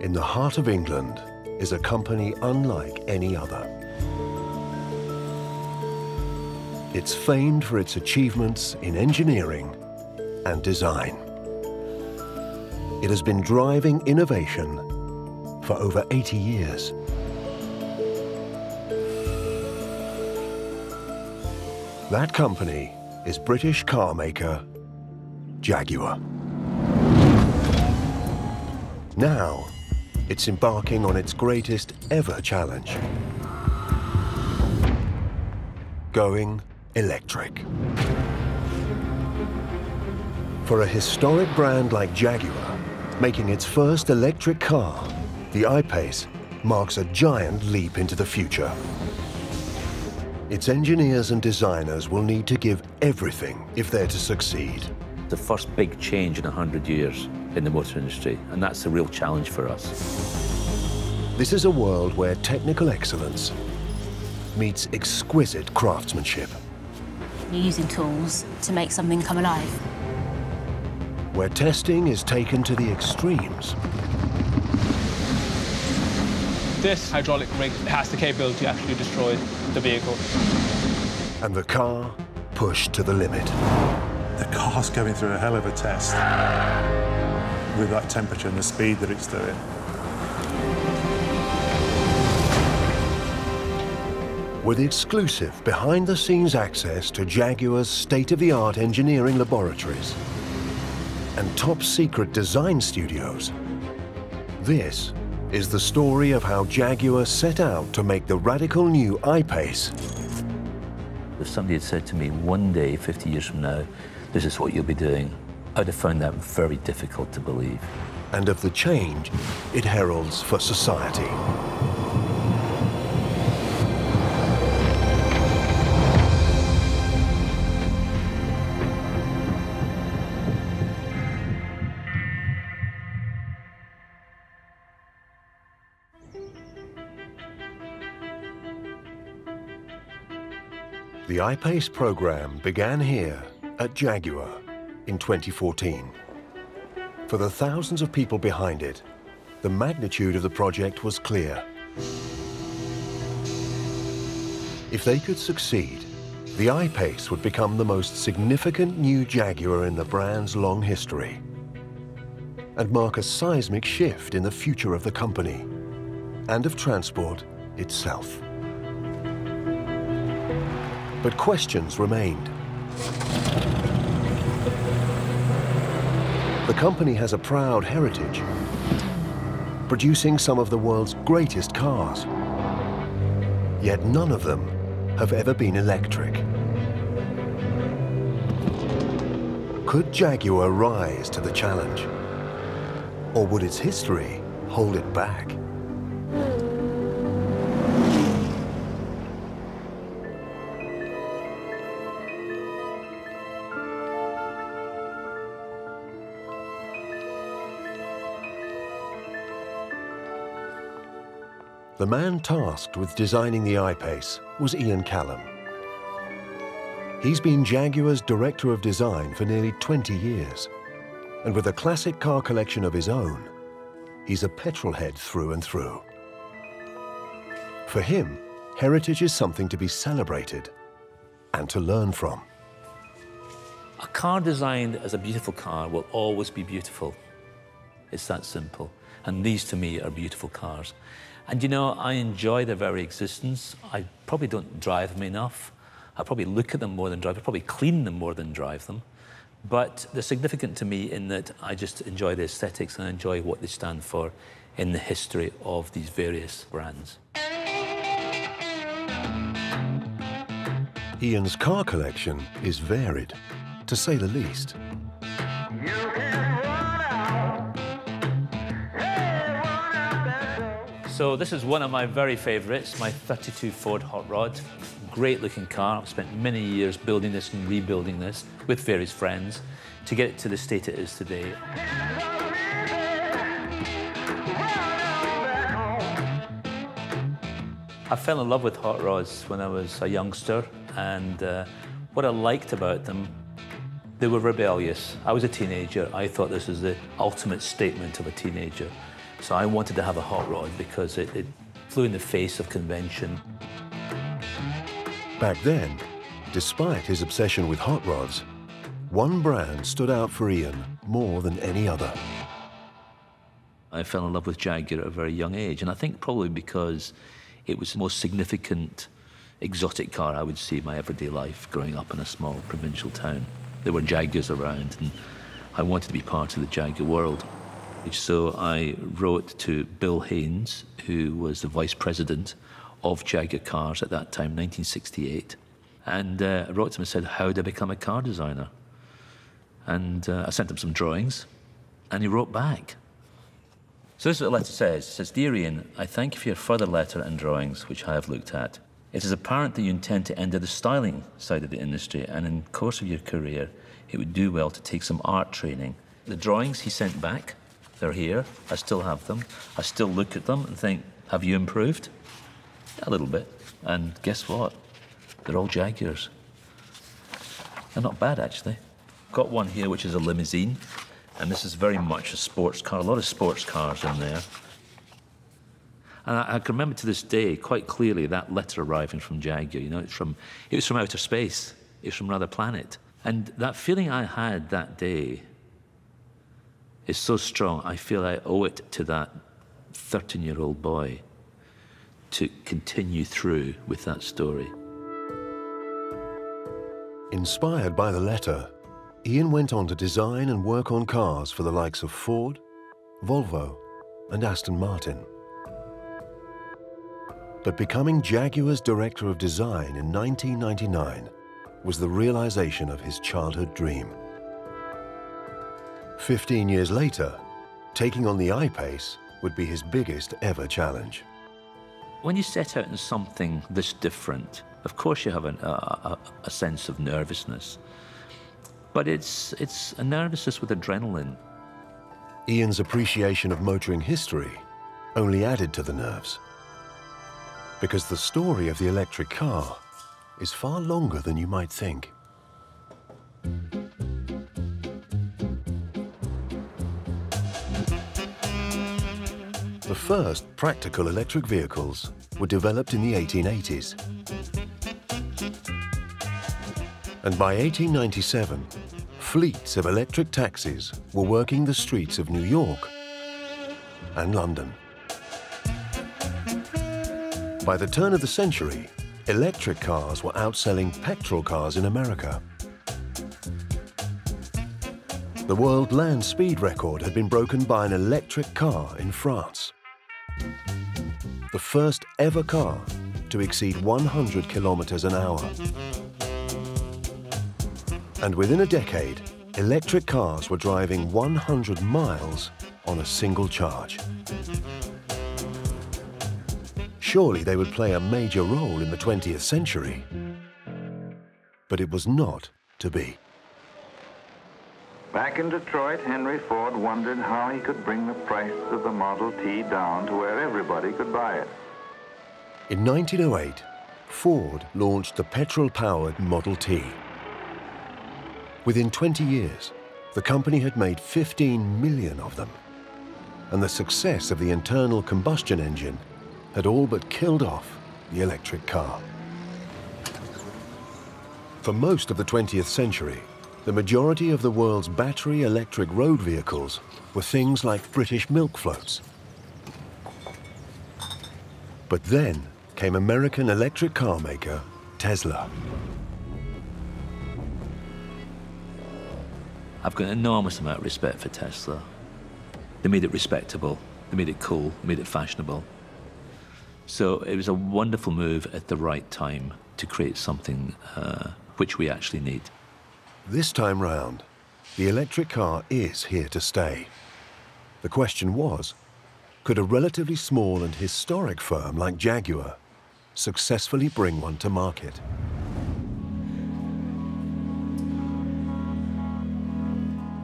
In the heart of England is a company unlike any other. It's famed for its achievements in engineering and design. It has been driving innovation for over 80 years. That company is British car maker Jaguar. Now, it's embarking on its greatest ever challenge. Going electric. For a historic brand like Jaguar, making its first electric car, the I-Pace marks a giant leap into the future. Its engineers and designers will need to give everything if they're to succeed. The first big change in 100 years in the motor industry, and that's the real challenge for us. This is a world where technical excellence meets exquisite craftsmanship. You're using tools to make something come alive. Where testing is taken to the extremes. This hydraulic rig has the capability to actually destroy the vehicle. And the car pushed to the limit. The car's going through a hell of a test with that temperature and the speed that it's doing. With exclusive behind-the-scenes access to Jaguar's state-of-the-art engineering laboratories and top-secret design studios, this is the story of how Jaguar set out to make the radical new I-Pace. If somebody had said to me one day, 50 years from now, this is what you'll be doing, I'd have found that very difficult to believe. And of the change it heralds for society. The I-Pace program began here at Jaguar in 2014. For the thousands of people behind it, the magnitude of the project was clear. If they could succeed, the I-Pace would become the most significant new Jaguar in the brand's long history and mark a seismic shift in the future of the company and of transport itself. But questions remained. The company has a proud heritage, producing some of the world's greatest cars. Yet none of them have ever been electric. Could Jaguar rise to the challenge? Or would its history hold it back? The man tasked with designing the I-Pace was Ian Callum. He's been Jaguar's Director of Design for nearly 20 years. And with a classic car collection of his own, he's a petrol head through and through. For him, heritage is something to be celebrated and to learn from. A car designed as a beautiful car will always be beautiful. It's that simple. And these, to me, are beautiful cars. And you know, I enjoy their very existence. I probably don't drive them enough. I probably look at them more than drive. I probably clean them more than drive them. But they're significant to me in that I just enjoy the aesthetics and I enjoy what they stand for in the history of these various brands. Ian's car collection is varied, to say the least. So this is one of my very favourites, my 32 Ford Hot Rod. Great looking car. I've spent many years building this and rebuilding this with various friends to get it to the state it is today. I fell in love with hot rods when I was a youngster And uh, what I liked about them, they were rebellious. I was a teenager. I thought this was the ultimate statement of a teenager. So I wanted to have a hot rod because it, it flew in the face of convention. Back then, despite his obsession with hot rods, one brand stood out for Ian more than any other. I fell in love with Jaguar at a very young age, and I think probably because it was the most significant exotic car I would see in my everyday life growing up in a small provincial town. There were Jaguars around, and I wanted to be part of the Jaguar world. So I wrote to Bill Heynes, who was the vice president of Jaguar Cars at that time, 1968. And uh, I wrote to him and said, How did I become a car designer? And uh, I sent him some drawings, and he wrote back. So this is what the letter says. It says, Dear Ian, I thank you for your further letter and drawings, which I have looked at. It is apparent that you intend to enter the styling side of the industry, and in course of your career, it would do well to take some art training. The drawings he sent back, they're here. I still have them. I still look at them and think, have you improved? A little bit. And guess what? They're all Jaguars. They're not bad, actually. Got one here, which is a limousine. And this is very much a sports car, a lot of sports cars in there. And I, I, can remember to this day quite clearly that letter arriving from Jaguar. You know, it's from, it was from outer space, it was from another planet. And that feeling I had that day is so strong, I feel I owe it to that 13 year old boy to continue through with that story. Inspired by the letter, Ian went on to design and work on cars for the likes of Ford, Volvo, and Aston Martin. But becoming Jaguar's Director of Design in 1999 was the realization of his childhood dream. Fifteen years later, taking on the I-Pace would be his biggest ever challenge. When you set out in something this different, of course you have an, a, a sense of nervousness. But it's, it's a nervousness with adrenaline. Ian's appreciation of motoring history only added to the nerves. Because the story of the electric car is far longer than you might think. The first practical electric vehicles were developed in the 1880s. And by 1897, fleets of electric taxis were working the streets of New York and London. By the turn of the century, electric cars were outselling petrol cars in America. The world land speed record had been broken by an electric car in France. The first ever car to exceed 100 kilometers an hour. And within a decade, electric cars were driving 100 miles on a single charge. Surely they would play a major role in the 20th century. But it was not to be. Back in Detroit, Henry Ford wondered how he could bring the price of the Model T down to where everybody could buy it. In 1908, Ford launched the petrol-powered Model T. Within 20 years, the company had made 15 million of them. And the success of the internal combustion engine had all but killed off the electric car. For most of the 20th century, the majority of the world's battery electric road vehicles were things like British milk floats. But then came American electric car maker Tesla. I've got an enormous amount of respect for Tesla. They made it respectable, they made it cool, they made it fashionable. So it was a wonderful move at the right time to create something uh, which we actually need. This time round, the electric car is here to stay. The question was, could a relatively small and historic firm like Jaguar successfully bring one to market?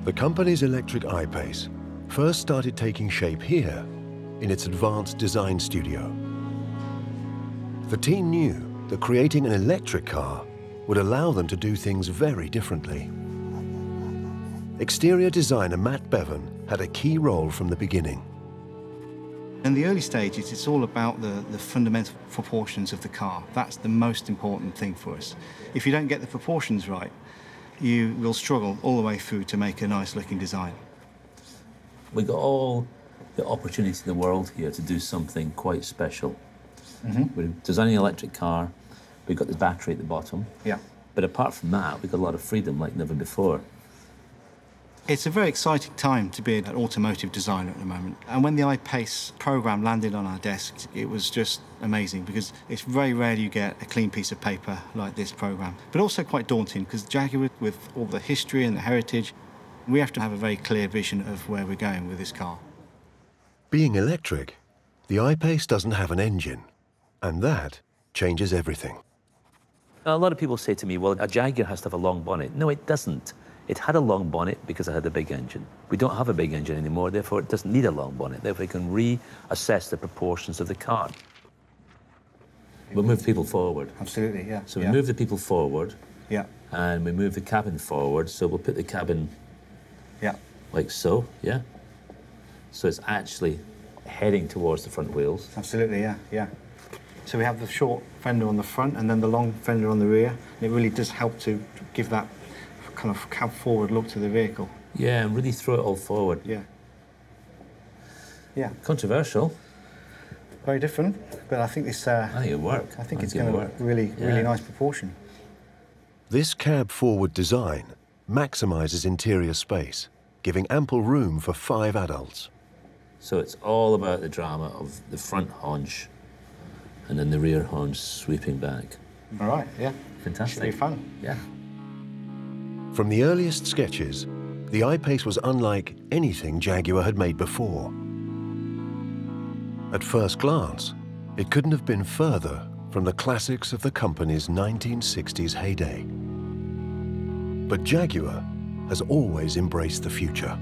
The company's electric I-Pace first started taking shape here in its advanced design studio. The team knew that creating an electric car would allow them to do things very differently. Exterior designer Matt Bevan had a key role from the beginning. In the early stages, it's all about the, the fundamental proportions of the car. That's the most important thing for us. If you don't get the proportions right, you will struggle all the way through to make a nice looking design. We got all the opportunity in the world here to do something quite special. Mm-hmm. We're designing an electric car, we've got the battery at the bottom, Yeah. but apart from that, we've got a lot of freedom like never before. It's a very exciting time to be an automotive designer at the moment. And when the I-Pace program landed on our desks, it was just amazing because it's very rare you get a clean piece of paper like this program. But also quite daunting because Jaguar, with all the history and the heritage, we have to have a very clear vision of where we're going with this car. Being electric, the I-Pace doesn't have an engine, and that changes everything. A lot of people say to me, well, a Jaguar has to have a long bonnet. No, it doesn't. It had a long bonnet because it had a big engine. We don't have a big engine anymore, therefore it doesn't need a long bonnet. Therefore, we can reassess the proportions of the car. We'll move people forward. Absolutely, yeah. So we move the people forward Yeah, and we move the cabin forward. So we'll put the cabin yeah. like so, yeah? So it's actually heading towards the front wheels. Absolutely, yeah, yeah. So we have the short fender on the front and then the long fender on the rear. And it really does help to give that kind of cab forward look to the vehicle. Yeah, and really throw it all forward. Yeah. Yeah, Controversial. very different, but I think this. Uh, I think it'll work. I think it's going to work. really, Yeah. really nice proportion. This cab-forward design maximizes interior space, giving ample room for five adults. So it's all about the drama of the front haunch and then the rear haunch sweeping back. All right, yeah. Fantastic. Should be fun. Yeah. From the earliest sketches, the I-Pace was unlike anything Jaguar had made before. At first glance, it couldn't have been further from the classics of the company's 1960s heyday. But Jaguar has always embraced the future.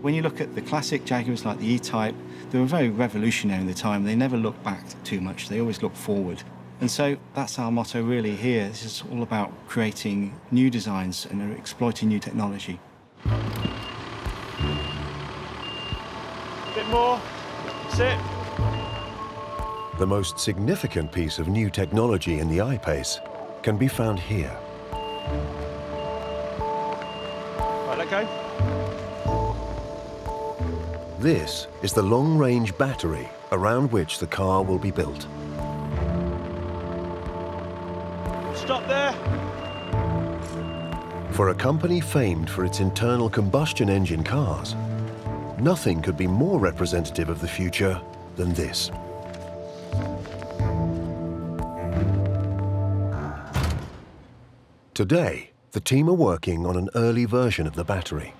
When you look at the classic Jaguars like the E-Type, they were very revolutionary in the time. They never looked back too much. They always looked forward. And so that's our motto really here. This is all about creating new designs and exploiting new technology. A Bit more. Sit. The most significant piece of new technology in the I-Pace can be found here. Right, let go. This is the long-range battery around which the car will be built. Stop there. For a company famed for its internal combustion engine cars, nothing could be more representative of the future than this. Today, the team are working on an early version of the battery.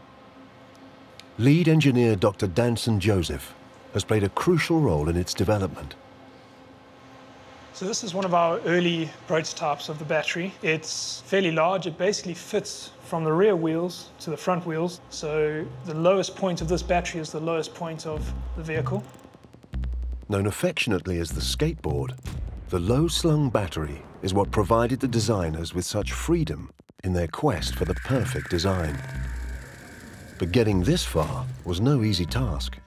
Lead engineer Dr. Danson Joseph has played a crucial role in its development. So this is one of our early prototypes of the battery. It's fairly large. It basically fits from the rear wheels to the front wheels. So the lowest point of this battery is the lowest point of the vehicle. Known affectionately as the skateboard, the low-slung battery is what provided the designers with such freedom in their quest for the perfect design. But getting this far was no easy task.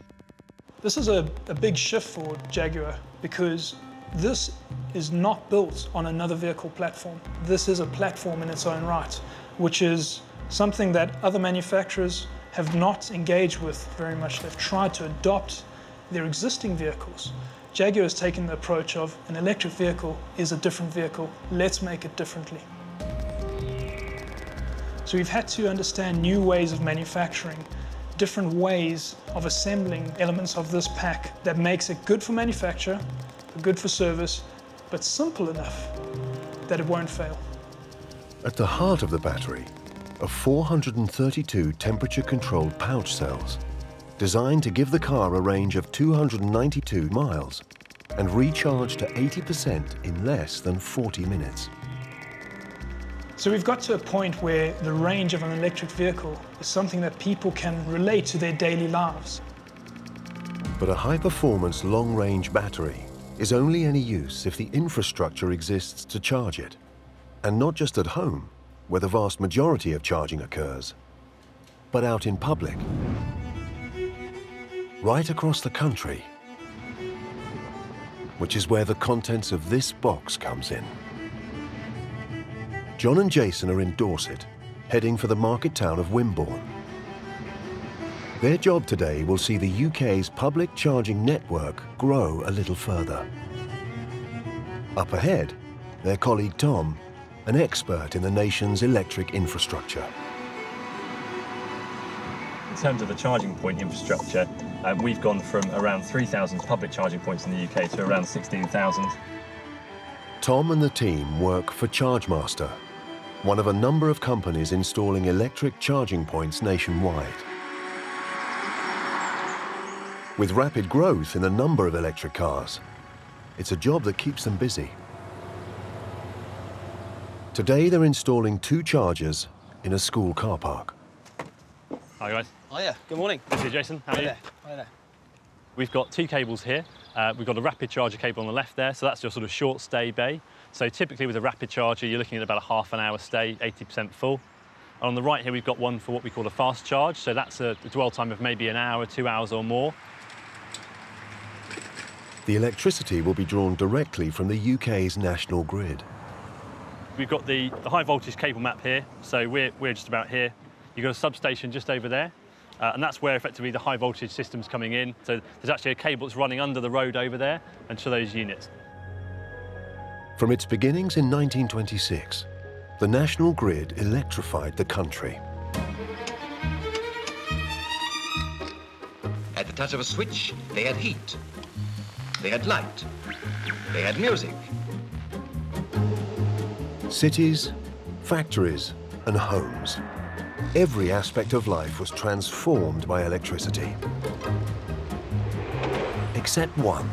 This is a, a big shift for Jaguar because this is not built on another vehicle platform. This is a platform in its own right, which is something that other manufacturers have not engaged with very much. They've tried to adopt their existing vehicles. Jaguar has taken the approach of an electric vehicle is a different vehicle, let's make it differently. So we've had to understand new ways of manufacturing, different ways of assembling elements of this pack that makes it good for manufacture, good for service, but simple enough that it won't fail. At the heart of the battery are 432 temperature-controlled pouch cells, designed to give the car a range of 292 miles and recharge to 80% in less than 40 minutes. So we've got to a point where the range of an electric vehicle is something that people can relate to their daily lives. But a high-performance long-range battery is only any use if the infrastructure exists to charge it. And not just at home, where the vast majority of charging occurs, but out in public. Right across the country, which is where the contents of this box comes in. John and Jason are in Dorset, heading for the market town of Wimborne. Their job today will see the UK's public charging network grow a little further. Up ahead, their colleague Tom, an expert in the nation's electric infrastructure. In terms of the charging point infrastructure, uh, we've gone from around 3,000 public charging points in the UK to around 16,000. Tom and the team work for ChargeMaster, one of a number of companies installing electric charging points nationwide. With rapid growth in the number of electric cars, it's a job that keeps them busy. Today they're installing two chargers in a school car park. Hi guys. Oh yeah, good morning. This is Jason. How are Hi you? there. Hi there. We've got two cables here. Uh, we've got a rapid charger cable on the left there, so that's your sort of short stay bay. So typically with a rapid charger, you're looking at about a half an hour stay, 80% full. And on the right here, we've got one for what we call a fast charge. So that's a dwell time of maybe an hour, two hours or more. The electricity will be drawn directly from the UK's national grid. We've got the, the high voltage cable map here, so we're, we're just about here. You've got a substation just over there, uh, and that's where effectively the high voltage system's coming in. So there's actually a cable that's running under the road over there and to those units. From its beginnings in 1926, the national grid electrified the country. At the touch of a switch, they had heat. They had light. They had music. Cities, factories, and homes. Every aspect of life was transformed by electricity. Except one.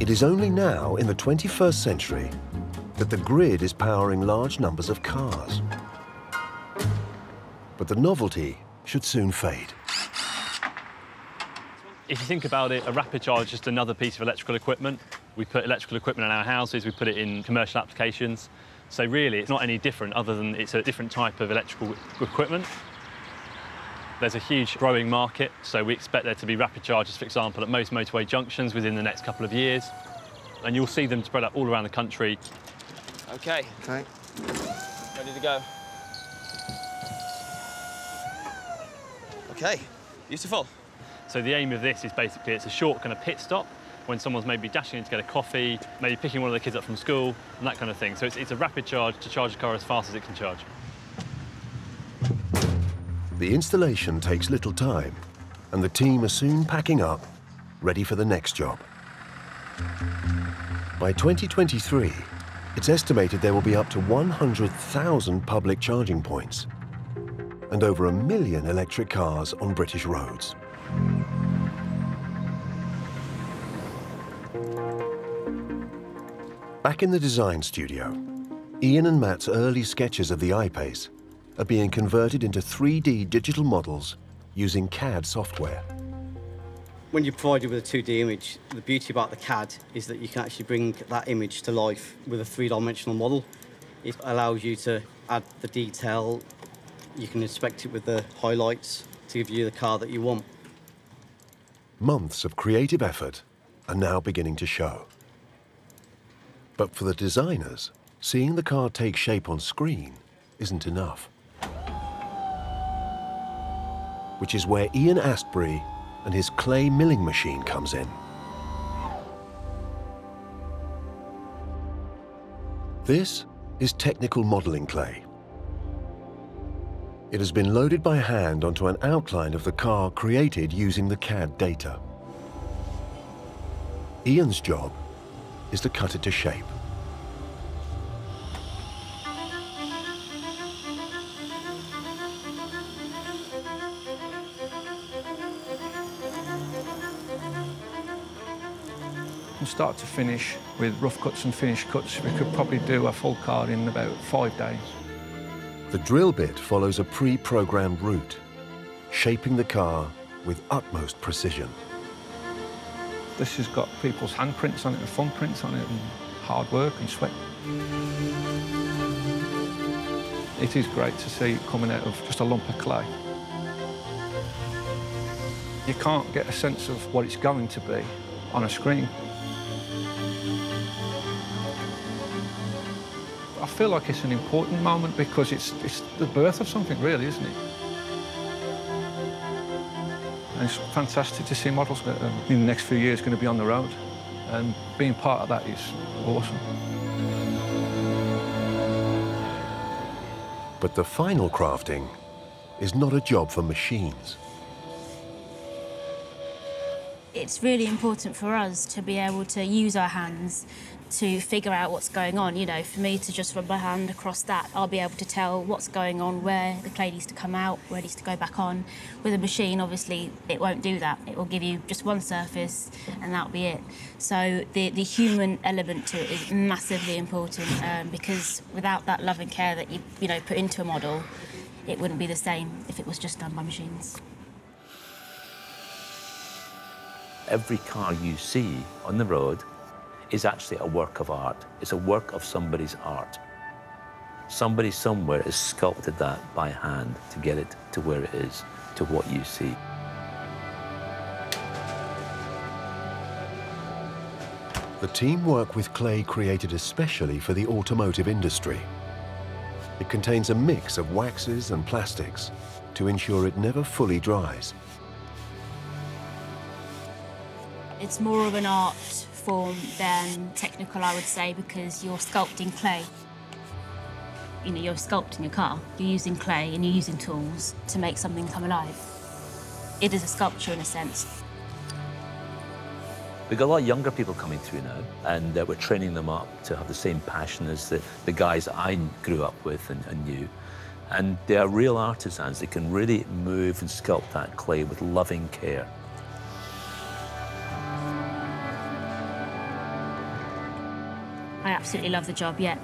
It is only now, in the 21st century, that the grid is powering large numbers of cars. But the novelty should soon fade. If you think about it, a rapid charge is just another piece of electrical equipment. We put electrical equipment in our houses, we put it in commercial applications. So really, it's not any different other than it's a different type of electrical equipment. There's a huge growing market, so we expect there to be rapid chargers, for example, at most motorway junctions within the next couple of years. And you'll see them spread out all around the country. Okay. Okay. Ready to go. Okay. Beautiful. So the aim of this is basically it's a short kind of pit stop when someone's maybe dashing in to get a coffee, maybe picking one of the kids up from school, and that kind of thing. So it's, it's a rapid charge to charge a car as fast as it can charge. The installation takes little time, and the team are soon packing up, ready for the next job. By 2023, it's estimated there will be up to 100,000 public charging points and over a million electric cars on British roads. Back in the design studio, Ian and Matt's early sketches of the I-Pace are being converted into 3D digital models using CAD software. When you're provided with a 2D image, the beauty about the CAD is that you can actually bring that image to life with a three-dimensional model. It allows you to add the detail, you can inspect it with the highlights to give you the car that you want. Months of creative effort are now beginning to show. But for the designers, seeing the car take shape on screen isn't enough. Which is where Ian Astbury and his clay milling machine comes in. This is technical modelling clay. It has been loaded by hand onto an outline of the car created using the CAD data. Ian's job is to cut it to shape. From start to finish, with rough cuts and finish cuts, we could probably do a full car in about five days. The drill bit follows a pre-programmed route, shaping the car with utmost precision. This has got people's handprints on it and thumbprints on it and hard work and sweat. It is great to see it coming out of just a lump of clay. You can't get a sense of what it's going to be on a screen. I feel like it's an important moment because it's, it's the birth of something, really, isn't it? And it's fantastic to see models that um, in the next few years going to be on the road. And being part of that is awesome. But the final crafting is not a job for machines. It's really important for us to be able to use our hands to figure out what's going on. You know, for me to just run my hand across that, I'll be able to tell what's going on, where the clay needs to come out, where it needs to go back on. With a machine, obviously, it won't do that. It will give you just one surface and that'll be it. So the, the human element to it is massively important um, because without that love and care that you, you know, put into a model, it wouldn't be the same if it was just done by machines. Every car you see on the road is actually a work of art. It's a work of somebody's art. Somebody somewhere has sculpted that by hand to get it to where it is, to what you see. The team work with clay created especially for the automotive industry. It contains a mix of waxes and plastics to ensure it never fully dries. It's more of an art form than technical, I would say, because you're sculpting clay. You know, you're sculpting a car. You're using clay and you're using tools to make something come alive. It is a sculpture in a sense. We've got a lot of younger people coming through now, and uh, we're training them up to have the same passion as the, the guys I grew up with and, and knew. And they are real artisans. They can really move and sculpt that clay with loving care. Absolutely love the job, yeah.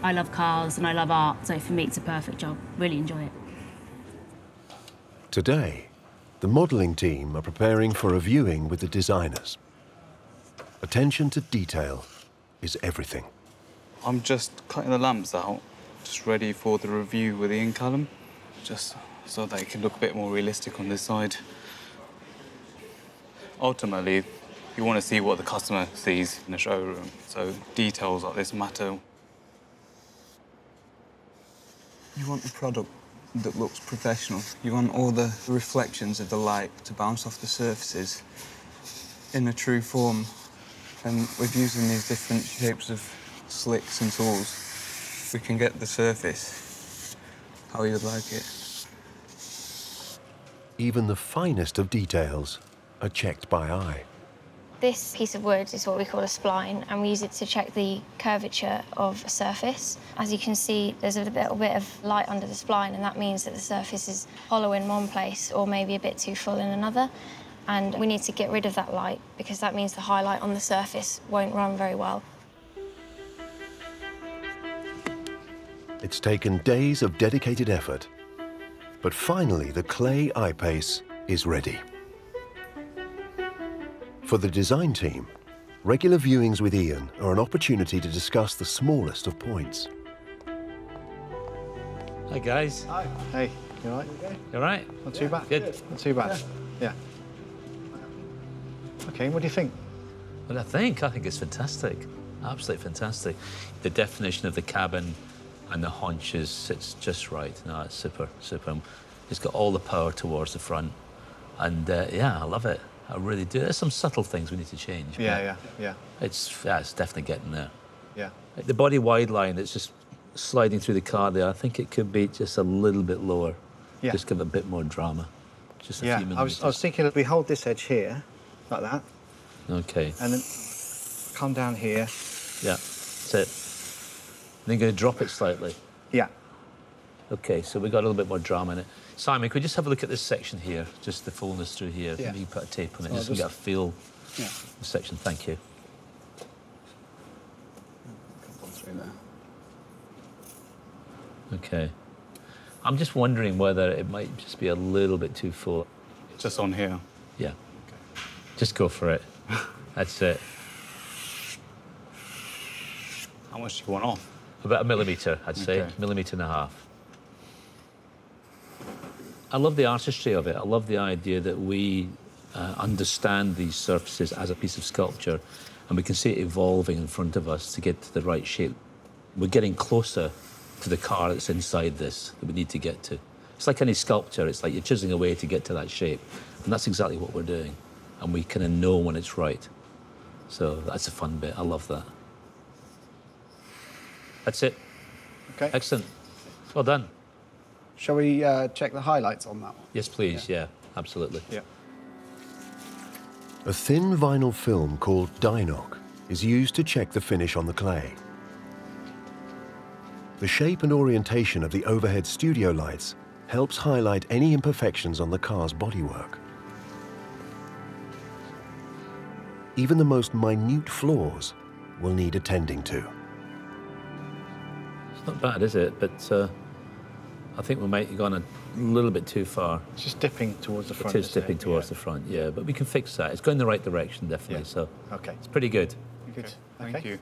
I love cars and I love art, so for me it's a perfect job. Really enjoy it. Today, the modelling team are preparing for a viewing with the designers. Attention to detail is everything. I'm just cutting the lamps out, just ready for the review with Ian Callum, just so that it can look a bit more realistic on this side. Ultimately, you want to see what the customer sees in the showroom, so details like this matter. You want a product that looks professional. You want all the reflections of the light to bounce off the surfaces in a true form. And with using these different shapes of slicks and tools, we can get the surface how you'd like it. Even the finest of details are checked by eye. This piece of wood is what we call a spline, and we use it to check the curvature of a surface. As you can see, there's a little bit of light under the spline, and that means that the surface is hollow in one place or maybe a bit too full in another. And we need to get rid of that light because that means the highlight on the surface won't run very well. It's taken days of dedicated effort, but finally the clay I-Pace is ready. For the design team, regular viewings with Ian are an opportunity to discuss the smallest of points. Hi, guys. Hi. Hey, you all right? You all right? Not too bad. Good. Not too bad. Yeah. Okay, what do you think? What I think? I think it's fantastic. Absolutely fantastic. The definition of the cabin and the haunches sits just right. No, it's super, super. It's got all the power towards the front. And uh, yeah, I love it. I really do. There's some subtle things we need to change. Yeah, yeah, yeah. It's, yeah, it's definitely getting there. Yeah. The body wide line that's just sliding through the car there, I think it could be just a little bit lower. Yeah. Just give it a bit more drama. Just a yeah, few I was. I was thinking if we hold this edge here, like that, Okay. and then come down here. Yeah, that's it. Then you're going to drop it slightly. Yeah. Okay, so we've got a little bit more drama in it. Simon, could we just have a look at this section here, just the fullness through here? Yeah. Maybe you put a tape on it, So I'll just, to get a feel. Yeah. The section, thank you. Okay. I'm just wondering whether it might just be a little bit too full. Just on here. Yeah. Just go for it. That's it. How much do you want off? About a millimetre, I'd say, Okay. millimetre and a half. I love the artistry of it. I love the idea that we uh, understand these surfaces as a piece of sculpture and we can see it evolving in front of us to get to the right shape. We're getting closer to the car that's inside this that we need to get to. It's like any sculpture, it's like you're chiseling away to get to that shape. And that's exactly what we're doing. And we kind of know when it's right. So that's a fun bit. I love that. That's it. Okay. Excellent. Well done. Shall we uh, check the highlights on that one? Yes, please. Yeah, absolutely. Yeah. A thin vinyl film called Di-Noc is used to check the finish on the clay. The shape and orientation of the overhead studio lights helps highlight any imperfections on the car's bodywork. Even the most minute flaws will need attending to. It's not bad, is it? But uh, I think we might have gone a little bit too far. It's just dipping towards the front. It is isn't dipping towards the front, yeah. But we can fix that. It's going in the right direction, definitely. So Okay. it's pretty good. Good. Thank you.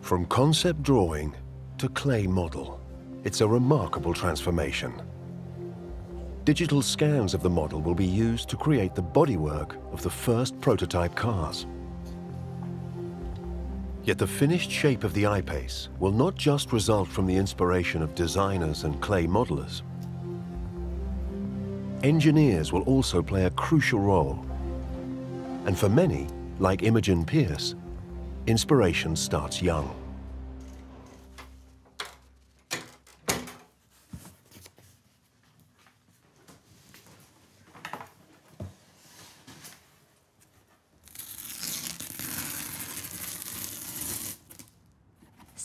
From concept drawing to clay model, it's a remarkable transformation. Digital scans of the model will be used to create the bodywork of the first prototype cars. Yet the finished shape of the I-Pace will not just result from the inspiration of designers and clay modelers. Engineers will also play a crucial role. And for many, like Imogen Pierce, inspiration starts young.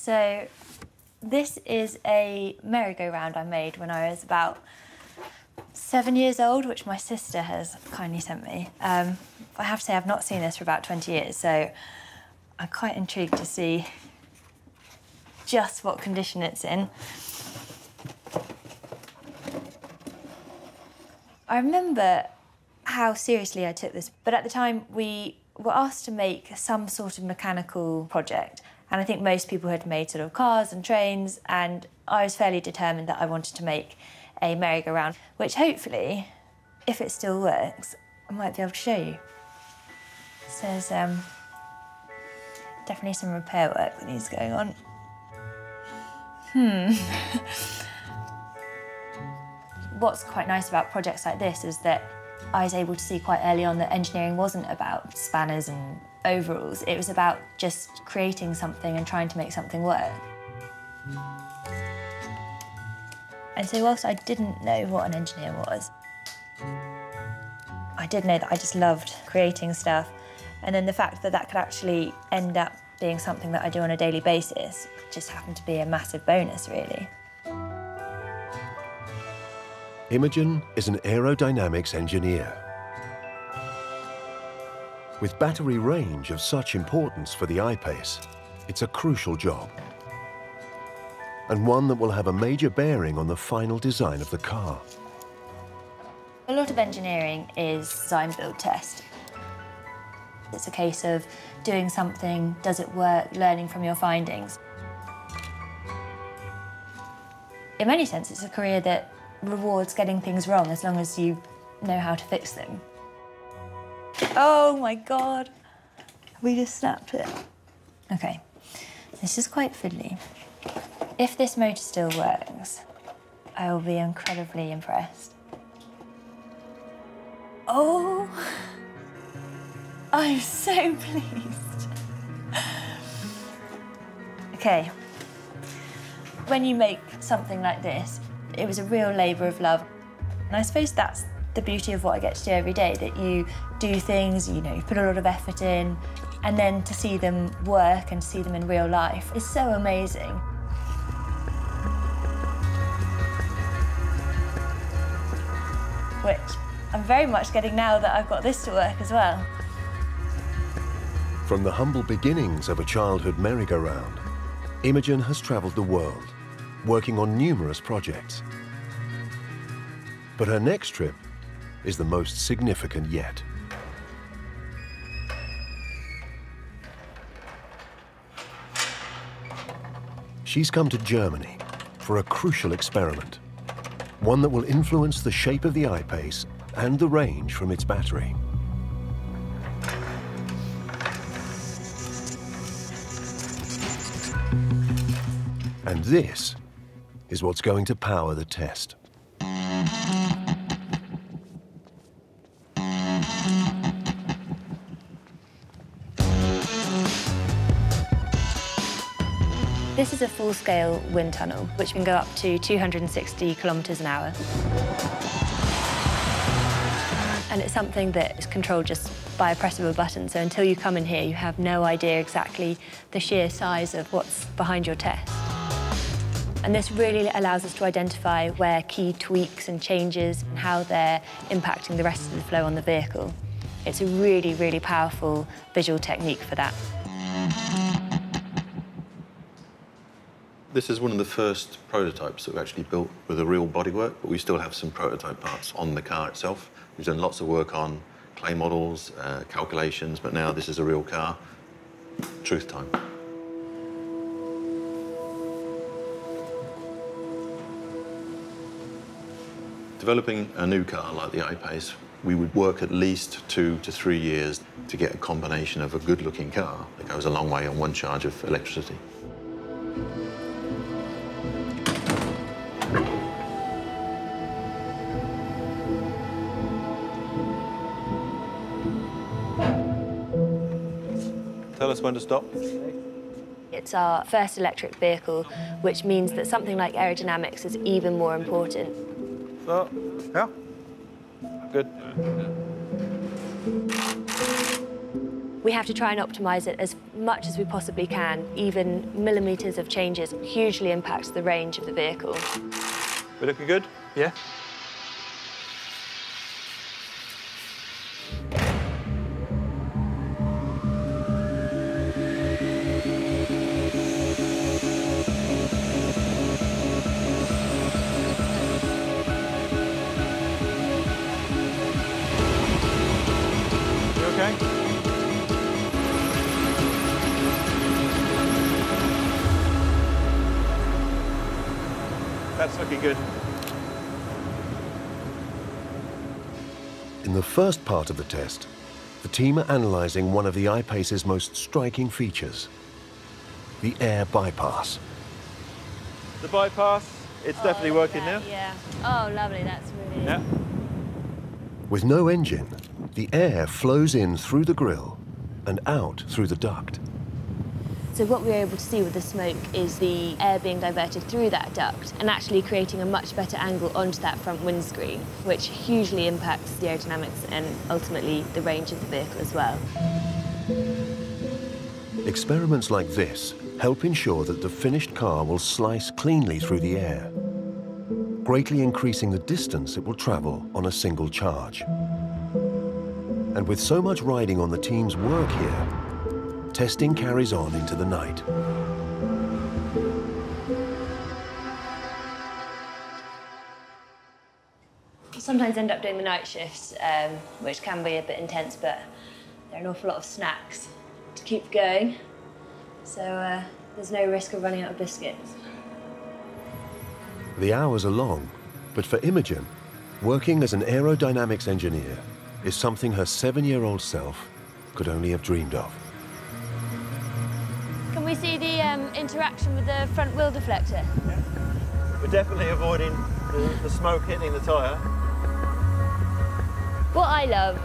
So, this is a merry-go-round I made when I was about seven years old, which my sister has kindly sent me. Um, I have to say, I've not seen this for about 20 years, so I'm quite intrigued to see just what condition it's in. I remember how seriously I took this, but at the time we were asked to make some sort of mechanical project. And I think most people had made sort of cars and trains, and I was fairly determined that I wanted to make a merry-go-round, which hopefully, if it still works, I might be able to show you. So there's um, definitely some repair work that needs going on. Hmm. What's quite nice about projects like this is that I was able to see quite early on that engineering wasn't about spanners and overalls. It was about just creating something and trying to make something work. And so whilst I didn't know what an engineer was, I did know that I just loved creating stuff. And then the fact that that could actually end up being something that I do on a daily basis just happened to be a massive bonus, really. Imogen is an aerodynamics engineer. With battery range of such importance for the I-Pace, it's a crucial job. And one that will have a major bearing on the final design of the car. A lot of engineering is design, build, test. It's a case of doing something, does it work, learning from your findings. In many senses, it's a career that rewards getting things wrong as long as you know how to fix them. Oh my god, we just snapped it. Okay, this is quite fiddly. If this motor still works, I will be incredibly impressed. Oh, I'm so pleased. Okay, when you make something like this, it was a real labour of love. And I suppose that's the beauty of what I get to do every day, that you do things, you know, you put a lot of effort in, and then to see them work and see them in real life is so amazing. Which I'm very much getting now that I've got this to work as well. From the humble beginnings of a childhood merry-go-round, Imogen has travelled the world, working on numerous projects. But her next trip is the most significant yet. she's come to Germany for a crucial experiment, one that will influence the shape of the I-Pace and the range from its battery. And this is what's going to power the test. This is a full-scale wind tunnel, which can go up to 260 kilometres an hour. And it's something that is controlled just by a press of a button, so until you come in here, you have no idea exactly the sheer size of what's behind your test. And this really allows us to identify where key tweaks and changes and how they're impacting the rest of the flow on the vehicle. It's a really, really powerful visual technique for that. This is one of the first prototypes that we actually built with a real bodywork, but we still have some prototype parts on the car itself. We've done lots of work on clay models, uh, calculations, but now this is a real car. Truth time. Developing a new car like the I-Pace, we would work at least two to three years to get a combination of a good-looking car that goes a long way on one charge of electricity. Us when to stop. It's our first electric vehicle, which means that something like aerodynamics is even more important. So, yeah. Good. We have to try and optimise it as much as we possibly can. Even millimetres of changes hugely impacts the range of the vehicle. We're looking good? Yeah. First part of the test, the team are analysing one of the I-Pace's most striking features, the air bypass. The bypass, it's oh, definitely working now. Yeah. Oh, lovely. That's really... Yeah. With no engine, the air flows in through the grille and out through the duct. So what we're able to see with the smoke is the air being diverted through that duct and actually creating a much better angle onto that front windscreen, which hugely impacts the aerodynamics and ultimately the range of the vehicle as well. Experiments like this help ensure that the finished car will slice cleanly through the air, greatly increasing the distance it will travel on a single charge. And with so much riding on the team's work here, testing carries on into the night. Sometimes end up doing the night shifts, um, which can be a bit intense, but there are an awful lot of snacks to keep going. So uh, there's no risk of running out of biscuits. The hours are long, but for Imogen, working as an aerodynamics engineer is something her seven-year-old self could only have dreamed of. Can we see the um, interaction with the front wheel deflector? Yeah. We're definitely avoiding the, the smoke hitting the tyre. What I love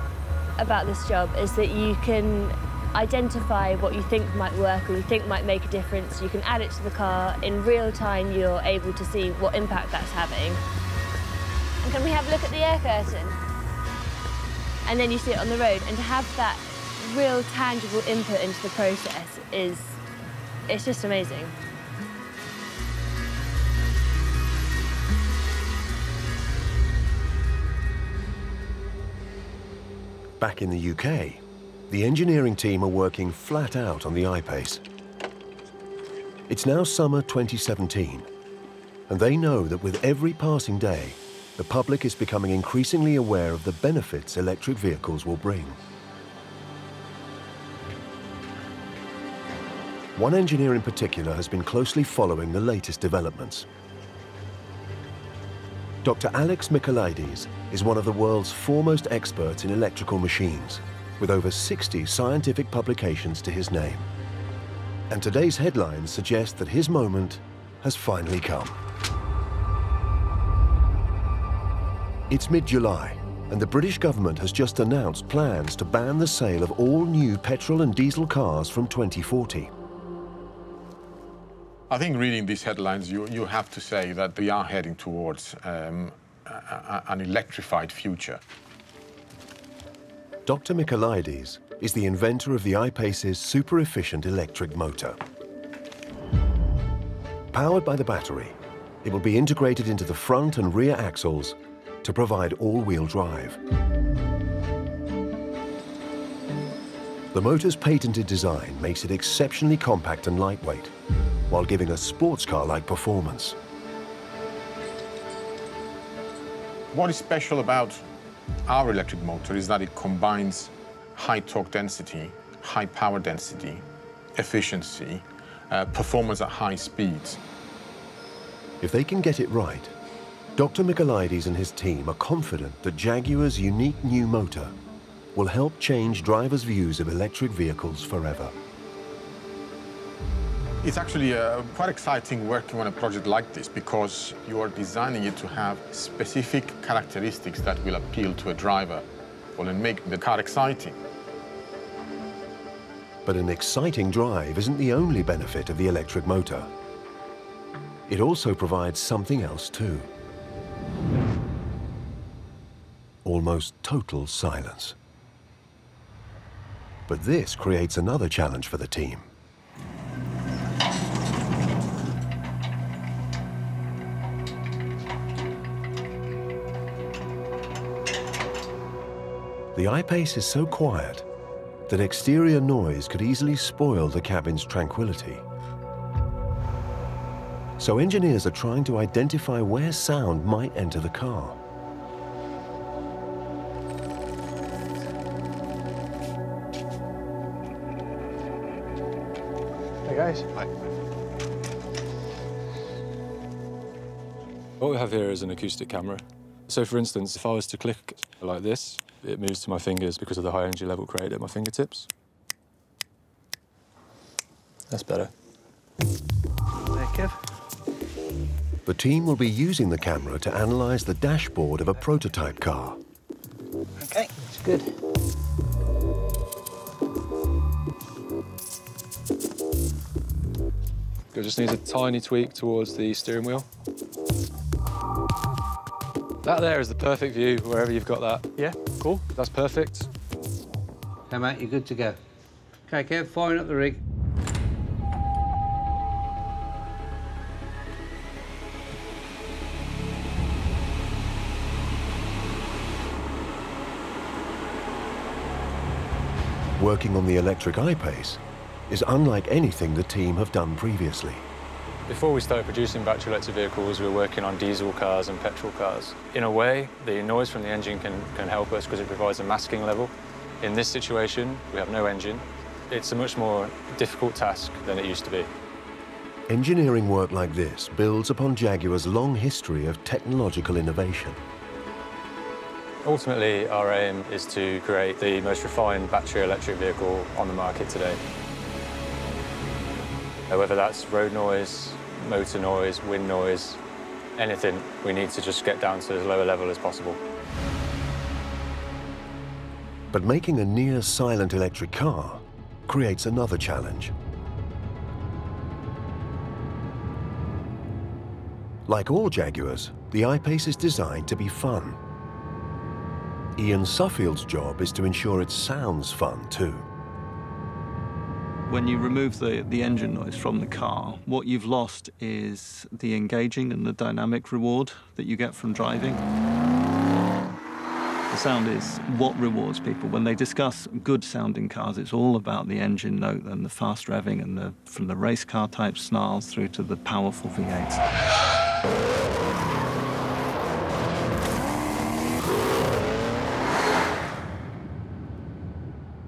about this job is that you can identify what you think might work or you think might make a difference. You can add it to the car. In real time, you're able to see what impact that's having. And can we have a look at the air curtain? And then you see it on the road. And to have that real tangible input into the process is, it's just amazing. Back in the UK, the engineering team are working flat out on the I-Pace. It's now summer 2017, and they know that with every passing day, the public is becoming increasingly aware of the benefits electric vehicles will bring. One engineer in particular has been closely following the latest developments. Dr. Alex Michaelides is one of the world's foremost experts in electrical machines, with over 60 scientific publications to his name. And today's headlines suggest that his moment has finally come. It's mid-July, and the British government has just announced plans to ban the sale of all new petrol and diesel cars from 2040. I think reading these headlines, you, you have to say that we are heading towards um, a, a, an electrified future. Dr. Michaelides is the inventor of the I-Pace's super-efficient electric motor. Powered by the battery, it will be integrated into the front and rear axles to provide all-wheel drive. The motor's patented design makes it exceptionally compact and lightweight, while giving a sports car-like performance. What is special about our electric motor is that it combines high torque density, high power density, efficiency, uh, performance at high speeds. If they can get it right, Dr. Michaelides and his team are confident that Jaguar's unique new motor will help change drivers' views of electric vehicles forever. It's actually uh, quite exciting working on a project like this because you are designing it to have specific characteristics that will appeal to a driver well, and make the car exciting. But an exciting drive isn't the only benefit of the electric motor. It also provides something else too. Almost total silence. But this creates another challenge for the team. The I-Pace is so quiet that exterior noise could easily spoil the cabin's tranquility. So engineers are trying to identify where sound might enter the car. Hey guys. Hi. What we have here is an acoustic camera. So for instance, if I was to click like this, it moves to my fingers because of the high energy level created at my fingertips. That's better. There, Kev. The team will be using the camera to analyze the dashboard of a prototype car. Okay, it's good. It just needs a tiny tweak towards the steering wheel. That there is the perfect view, wherever you've got that. Yeah, cool. That's perfect. Okay, mate, you're good to go. Okay, Kev, firing up the rig. Working on the electric I-Pace is unlike anything the team have done previously. Before we started producing battery electric vehicles, we were working on diesel cars and petrol cars. In a way, the noise from the engine can, can help us because it provides a masking level. In this situation, we have no engine. It's a much more difficult task than it used to be. Engineering work like this builds upon Jaguar's long history of technological innovation. Ultimately, our aim is to create the most refined battery electric vehicle on the market today. Whether that's road noise, motor noise, wind noise, anything, we need to just get down to as low a level as possible. But making a near-silent electric car creates another challenge. Like all Jaguars, the I-Pace is designed to be fun. Ian Suffield's job is to ensure it sounds fun too. When you remove the, the engine noise from the car, what you've lost is the engaging and the dynamic reward that you get from driving. The sound is what rewards people. When they discuss good sounding cars, it's all about the engine note and the fast revving and the, from the race car type snarls through to the powerful V8s.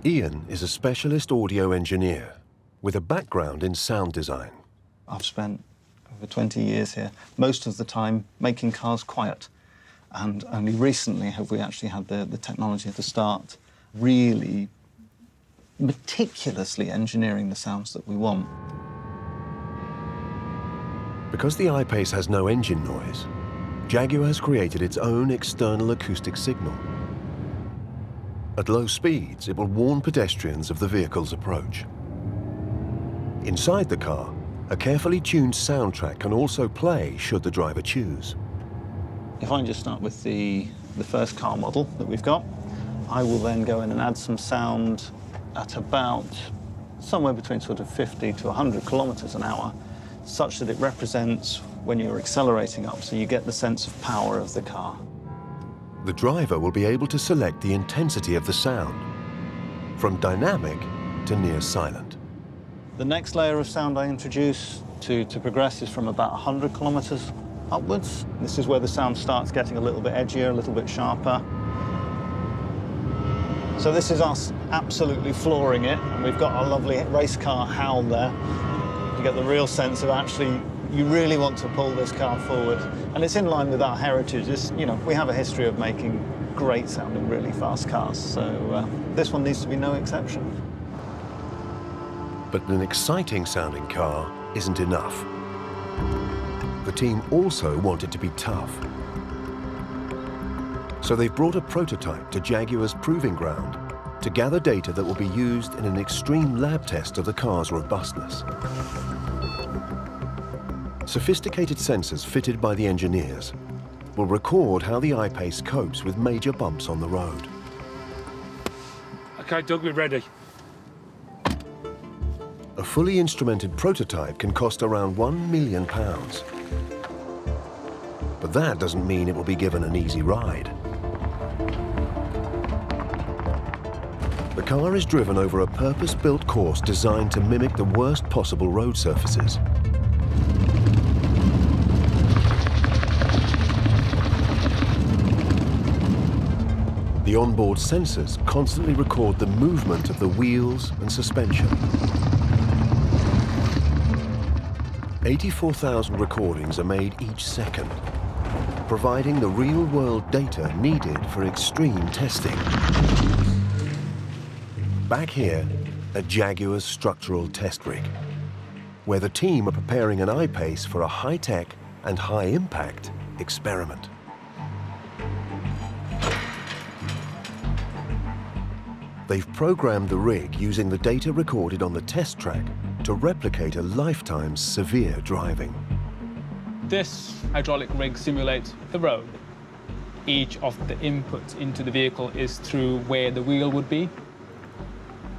Ian is a specialist audio engineer with a background in sound design. I've spent over 20 years here, most of the time making cars quiet. And only recently have we actually had the, the technology at the start really meticulously engineering the sounds that we want. Because the I-Pace has no engine noise, Jaguar has created its own external acoustic signal. At low speeds, it will warn pedestrians of the vehicle's approach. Inside the car, a carefully tuned soundtrack can also play should the driver choose. If I just start with the, the first car model that we've got, I will then go in and add some sound at about somewhere between sort of 50 to 100 kilometers an hour, such that it represents when you're accelerating up, so you get the sense of power of the car. The driver will be able to select the intensity of the sound, from dynamic to near silent. The next layer of sound I introduce to, to progress is from about 100 kilometers upwards. This is where the sound starts getting a little bit edgier, a little bit sharper. So this is us absolutely flooring it, and we've got our lovely race car howl there. You get the real sense of actually, you really want to pull this car forward. And it's in line with our heritage. It's, you know, we have a history of making great sounding, really fast cars, so uh, this one needs to be no exception. But an exciting sounding car isn't enough. The team also want it to be tough. So they've brought a prototype to Jaguar's proving ground to gather data that will be used in an extreme lab test of the car's robustness. Sophisticated sensors fitted by the engineers will record how the I-Pace copes with major bumps on the road. Okay, Doug, we're ready. A fully instrumented prototype can cost around one million pounds. But that doesn't mean it will be given an easy ride. The car is driven over a purpose-built course designed to mimic the worst possible road surfaces. The onboard sensors constantly record the movement of the wheels and suspension. 84,000 recordings are made each second, providing the real-world data needed for extreme testing. Back here at Jaguar's structural test rig, where the team are preparing an I-Pace for a high-tech and high-impact experiment. They've programmed the rig using the data recorded on the test track to replicate a lifetime's severe driving. This hydraulic rig simulates the road. Each of the inputs into the vehicle is through where the wheel would be.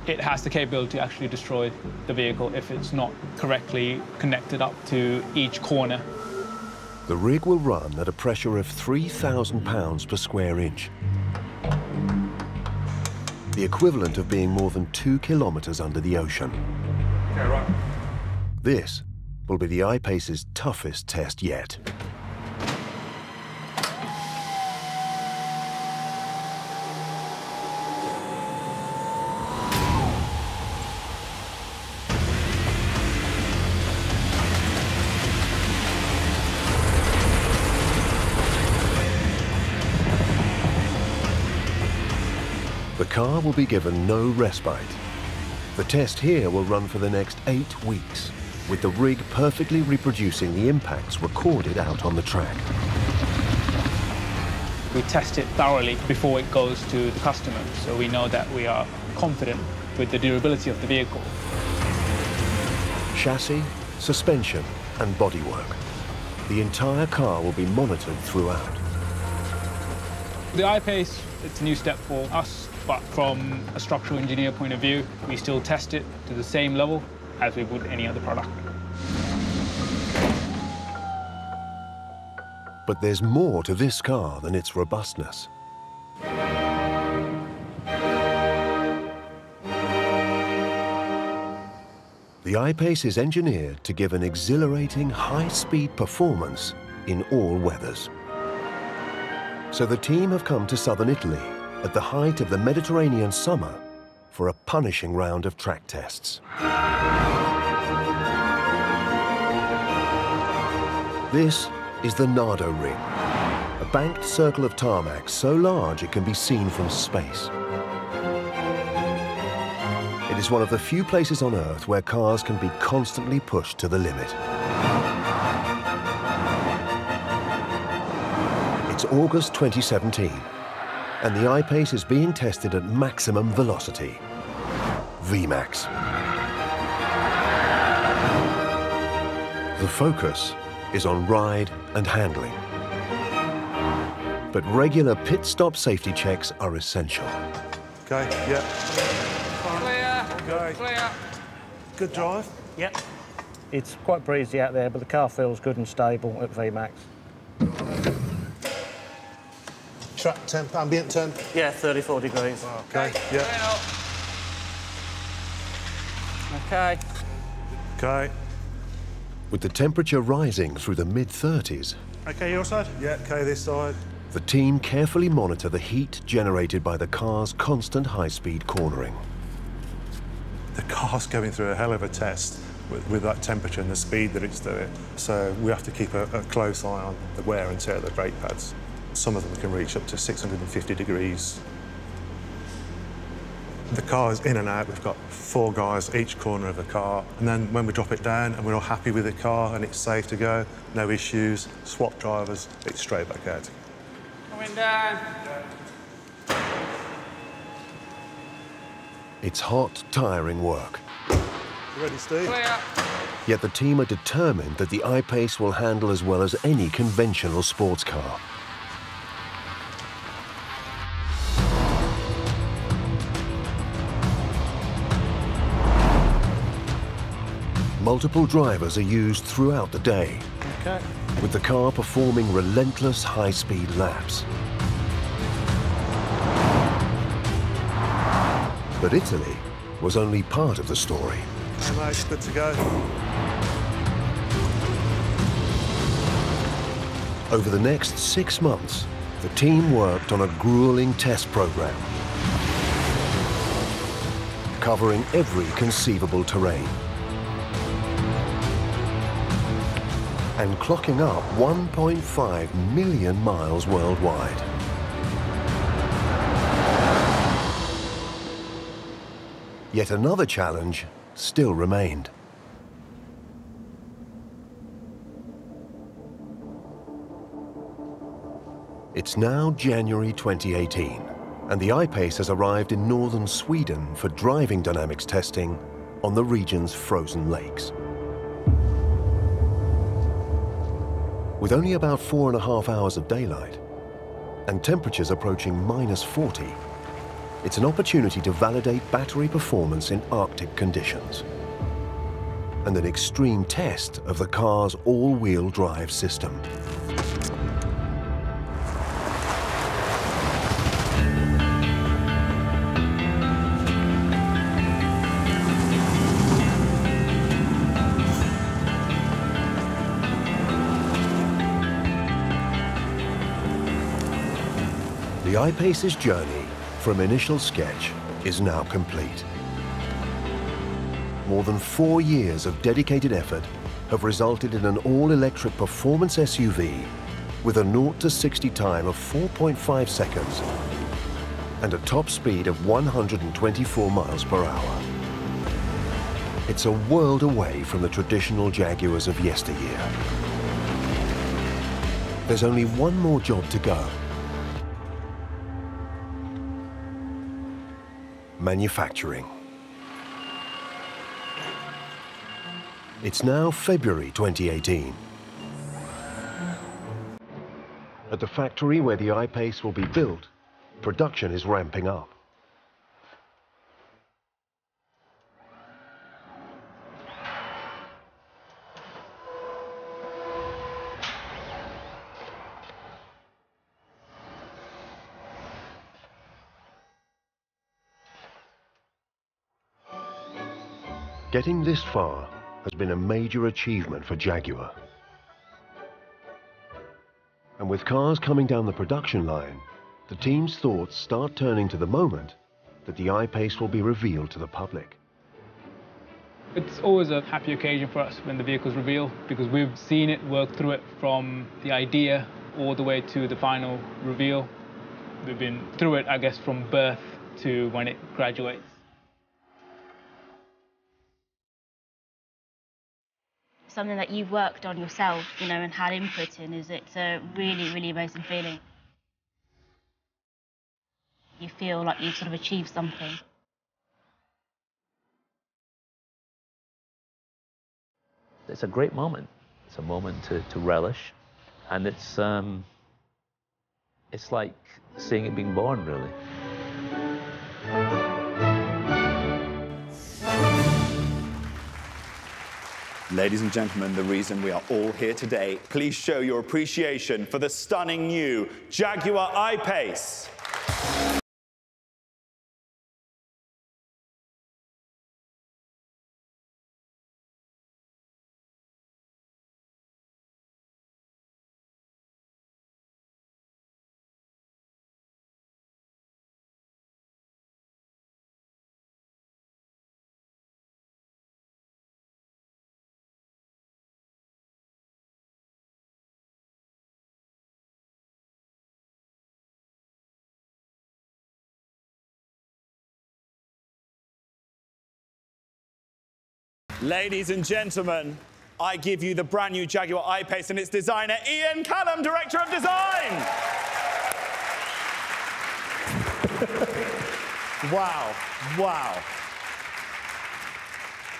It has the capability to actually destroy the vehicle if it's not correctly connected up to each corner. The rig will run at a pressure of 3,000 pounds per square inch, the equivalent of being more than two kilometers under the ocean. Okay, right. This will be the I-Pace's toughest test yet. Car will be given no respite. The test here will run for the next eight weeks, with the rig perfectly reproducing the impacts recorded out on the track. We test it thoroughly before it goes to the customer, so we know that we are confident with the durability of the vehicle. Chassis, suspension and bodywork. The entire car will be monitored throughout. The I-Pace, it's a new step for us, but from a structural engineer point of view, we still test it to the same level as we would any other product. But there's more to this car than its robustness. The I-Pace is engineered to give an exhilarating high-speed performance in all weathers. So the team have come to southern Italy at the height of the Mediterranean summer for a punishing round of track tests. This is the Nardo Ring, a banked circle of tarmac so large it can be seen from space. It is one of the few places on Earth where cars can be constantly pushed to the limit. It's August 2017, and the I-Pace is being tested at maximum velocity, VMAX. The focus is on ride and handling. But regular pit stop safety checks are essential. Okay, yeah. Clear. Okay. Clear. Good drive. Yep. It's quite breezy out there, but the car feels good and stable at VMAX. Track temp, ambient temp. Yeah, 34 degrees. Okay, yeah. Okay. Okay. With the temperature rising through the mid-30s, Okay, your side? Yeah, okay, this side. the team carefully monitor the heat generated by the car's constant high-speed cornering. The car's going through a hell of a test with, with that temperature and the speed that it's doing. So we have to keep a, a close eye on the wear and tear of the brake pads. Some of them can reach up to 650 degrees. The car is in and out. We've got four guys each corner of the car. And then when we drop it down and we're all happy with the car and it's safe to go, no issues, swap drivers, it's straight back out. Coming down. It's hot, tiring work. You ready, Steve? Clear. Yet the team are determined that the I-Pace will handle as well as any conventional sports car. Multiple drivers are used throughout the day, Okay. with the car performing relentless high-speed laps. But Italy was only part of the story. Mate, good to go. Over the next six months, the team worked on a grueling test program, covering every conceivable terrain and clocking up 1.5 million miles worldwide. Yet another challenge still remained. It's now January 2018, and the I-Pace has arrived in northern Sweden for driving dynamics testing on the region's frozen lakes. With only about four and a half hours of daylight, and temperatures approaching minus 40, it's an opportunity to validate battery performance in Arctic conditions, and an extreme test of the car's all-wheel drive system. The I-Pace's journey from initial sketch is now complete. More than four years of dedicated effort have resulted in an all-electric performance SUV with a 0 to 60 time of 4.5 seconds and a top speed of 124 miles per hour. It's a world away from the traditional Jaguars of yesteryear. There's only one more job to go. Manufacturing. It's now February 2018. At the factory where the I-Pace will be built, production is ramping up. Getting this far has been a major achievement for Jaguar. And with cars coming down the production line, the team's thoughts start turning to the moment that the I-Pace will be revealed to the public. It's always a happy occasion for us when the vehicle's revealed because we've seen it work through it from the idea all the way to the final reveal. We've been through it, I guess, from birth to when it graduates. Something that you've worked on yourself, you know, and had input in is it's a really, really amazing feeling. You feel like you've sort of achieved something. It's a great moment. It's a moment to, to relish. And it's, um, it's like seeing it being born, really. Ladies and gentlemen, the reason we are all here today, please show your appreciation for the stunning new Jaguar I-Pace. Ladies and gentlemen, I give you the brand new Jaguar I-Pace and its designer, Ian Callum, Director of Design. wow, wow.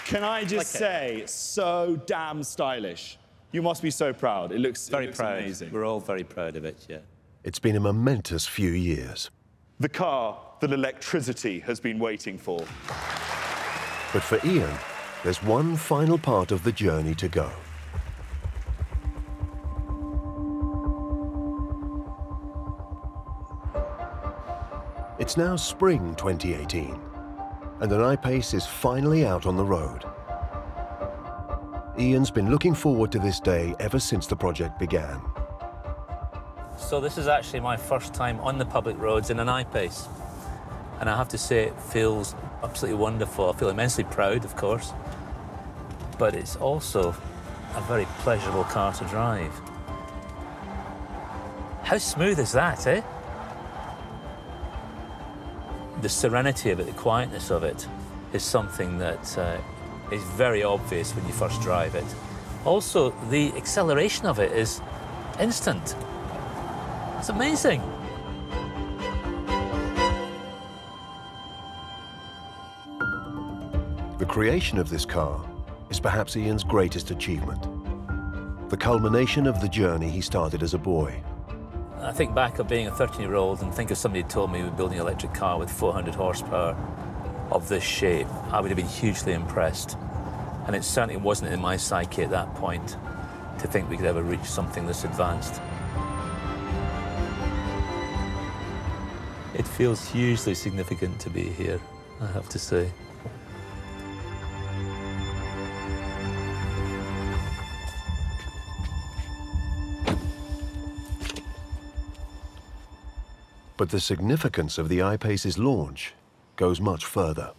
Can I just say, so damn stylish. You must be so proud. It looks very it looks proud. amazing. We're all very proud of it, yeah. It's been a momentous few years. The car that electricity has been waiting for. But for Ian, there's one final part of the journey to go. It's now spring 2018, and an I-Pace is finally out on the road. Ian's been looking forward to this day ever since the project began. So this is actually my first time on the public roads in an I-Pace. And I have to say, it feels absolutely wonderful. I feel immensely proud, of course. But it's also a very pleasurable car to drive. How smooth is that, eh? The serenity of it, the quietness of it, is something that uh, is very obvious when you first drive it. Also, the acceleration of it is instant. It's amazing. The creation of this car is perhaps Ian's greatest achievement. The culmination of the journey he started as a boy. I think back of being a 13-year-old and think if somebody had told me we were building an electric car with 400 horsepower of this shape, I would have been hugely impressed. And it certainly wasn't in my psyche at that point to think we could ever reach something this advanced. It feels hugely significant to be here, I have to say. But the significance of the I-Pace's launch goes much further.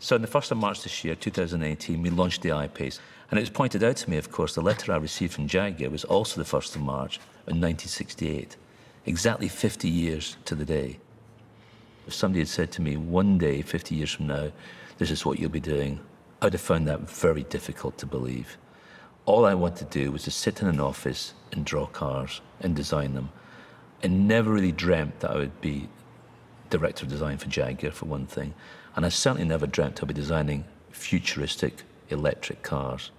So on the 1st of March this year, 2018, we launched the I-Pace. And it was pointed out to me, of course, the letter I received from Jaguar was also the 1st of March in 1968, exactly 50 years to the day. If somebody had said to me, one day, 50 years from now, this is what you'll be doing, I would have found that very difficult to believe. All I wanted to do was to sit in an office and draw cars and design them. I never really dreamt that I would be director of design for Jaguar, for one thing. And I certainly never dreamt I'd be designing futuristic electric cars.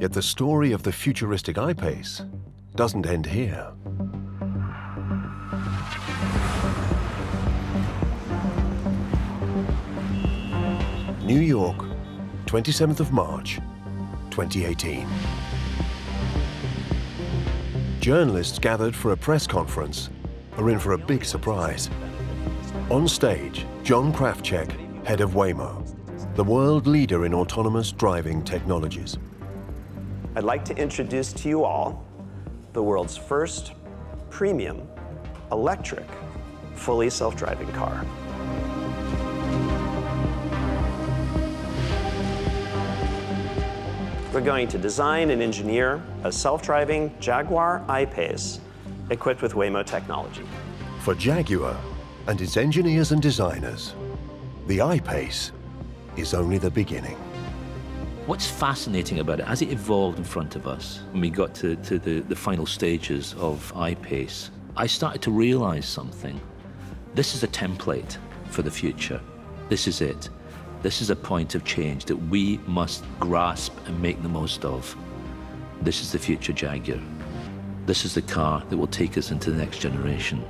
Yet the story of the futuristic I-Pace doesn't end here. New York, 27th of March, 2018. Journalists gathered for a press conference are in for a big surprise. On stage, John Krafcik, head of Waymo, the world leader in autonomous driving technologies. I'd like to introduce to you all the world's first premium electric fully self-driving car. We're going to design and engineer a self-driving Jaguar I-Pace equipped with Waymo technology. For Jaguar and its engineers and designers, the I-Pace is only the beginning. What's fascinating about it, as it evolved in front of us, when we got to, to the, the final stages of I-Pace, I started to realize something. This is a template for the future. This is it. This is a point of change that we must grasp and make the most of. This is the future Jaguar. This is the car that will take us into the next generation.